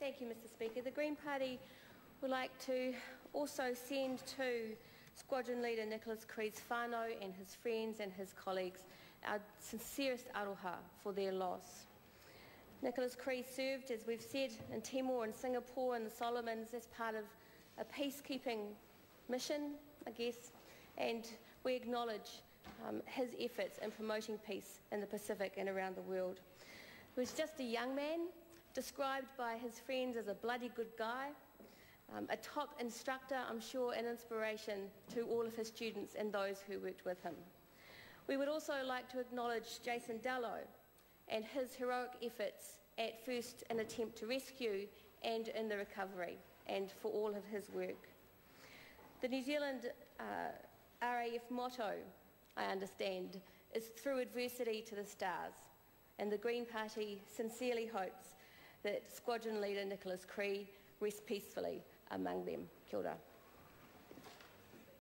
Thank you, Mr Speaker. The Green Party would like to also send to Squadron Leader Nicholas Cree's whānau and his friends and his colleagues our sincerest aroha for their loss. Nicholas Cree served, as we've said, in Timor and Singapore and the Solomons as part of a peacekeeping mission, I guess, and we acknowledge um, his efforts in promoting peace in the Pacific and around the world. He was just a young man, described by his friends as a bloody good guy, um, a top instructor, I'm sure, an inspiration to all of his students and those who worked with him. We would also like to acknowledge Jason Dallow and his heroic efforts at first an attempt to rescue and in the recovery and for all of his work. The New Zealand uh, RAF motto, I understand, is through adversity to the stars and the Green Party sincerely hopes that Squadron Leader Nicholas Cree rests peacefully among them. Kia ora.